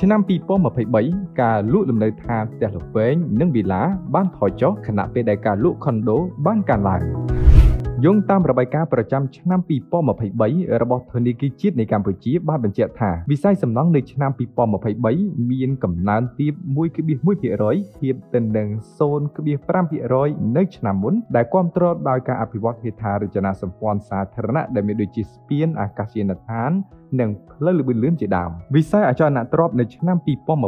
ឆ្នាំ2023ការលក់លំនៅឋានផ្ទះល្វែងនិងវិឡាបានថយចុះខណៈពេលដែលការលក់ខុនដូបានកើនឡើងយោងតាមរបាយការណ៍ប្រចាំឆ្នាំ2023របស់ធនាគារជាតិនៃកម្ពុជាបានបញ្ជាក់ថាវិស័យសំណង់នៅឆ្នាំ2023មានកំណើនទាប1.1%ធៀបទៅនឹង0.5%នៅឆ្នាំមុនដែលគ្រប់គ្រងដោយការអភិវឌ្ឍហេដ្ឋារចនាសម្ព័ន្ធសាធារណៈដែលមានដូចជាស្ពានអាកាសយានដ្ឋាន និងផ្លូវល្បឿនលឿនជាដើមវិស័យអចលនទ្រព្យនៅឆ្នាំ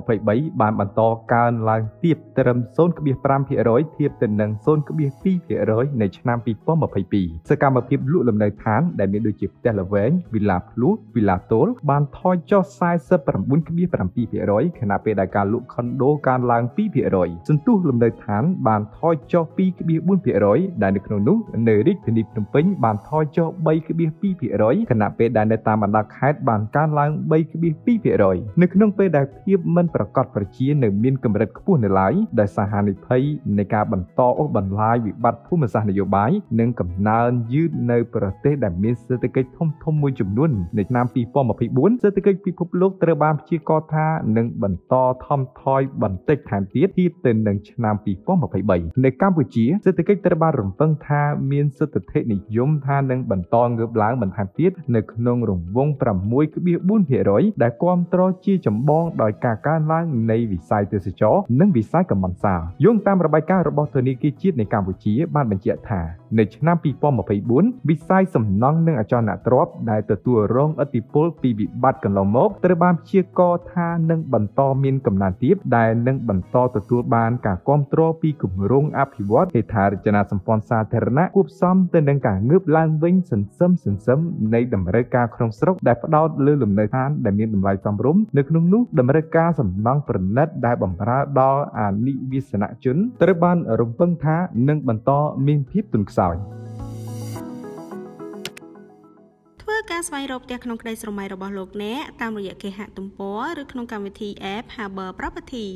2023បានបន្តកើនឡើងទាបត្រឹម0.5%ធៀបទៅនឹង0.2%នៅឆ្នាំ2022សកម្មភាពលក់លំនៅឋានដែលមានដូចជាផ្ទះល្វែងវិឡាភ្លុះវិឡាតូលបានថយចុះ49.7%ខណៈពេលដែលការលក់ខុនដូកើនឡើង2%សន្ទុះលំនៅឋានបានថយចុះ2.4%ដែលនៅក្នុងនោះនៅរាជធានីភ្នំពេញបានថយចុះ3.2%ខណៈពេលដែលនៅតាមបណ្ដាខេត្តតបានកើនឡើង3.2%នៅក្នុងពេលដែលភាពមិនប្រកបប្រជានៅមានកម្រិតខ្ពស់នៅឡើយដោយសារហានិភ័យនៃការបន្តអូសបន្លាយវិបត្តិភូមិសាស្ត្រនយោបាយនិងកំណើនយឺតនៅប្រទេសដែលមានសេដ្ឋកិច្ចធំធំមួយចំនួននៅឆ្នាំ2024សេដ្ឋកិច្ចពិភពលោកត្រូវបានព្យាករណ៍ថានឹងបន្តថមថយបន្តិចថែមទៀតធៀបទៅនឹងឆ្នាំ2023នៅកម្ពុជាសេដ្ឋកិច្ចត្រូវបានរំពឹងថាមានស្ថិរនិយមថានឹងបន្តងើបឡើងបន្ថែមទៀតនៅក្នុងរង្វង់1.4%ដែលគាំទ្រជាចម្បងដោយការកើនឡើងនៃវិស័យទេសចរនិងវិស័យកម្មន្តសាលយោងតាមរបាយការណ៍របស់ធនាគារជាតិនៃកម្ពុជាបានបញ្ជាក់ថា នៅឆ្នាំ2024វិស័យសំណង់និងអចលនទ្រព្យដែលទទួលរងឥទ្ធិពលពីវិបត្តិកន្លងមកត្រូវបានព្យាករណ៍ថានឹងបន្តមានកំណើនទាបដែលនឹងបន្តទទួលបានការគាំទ្រពីគម្រោងអភិវឌ្ឍហេដ្ឋារចនាសម្ព័ន្ធសាធារណៈគួបផ្សំទៅនឹងការងើបឡើងវិញសន្សឹមសន្សឹមនៃតម្រូវការក្នុងស្រុកដែលផ្ដោតលើលំនៅឋានដែលមានតម្លៃសមរម្យនៅក្នុងនោះតម្រូវការសំណង់ប្រណិតដែលបម្រើដល់អានិវាសនជនត្រូវបានរំពឹងថានឹងបន្តមានភាពទន់ខ្សោយធ្វើការស្វែងរកផ្ទះក្នុងក្តីស្រមៃរបស់លោកអ្នកតាមរយៈគេហទំព័រឬក្នុងកម្មវិធី App Harbor Property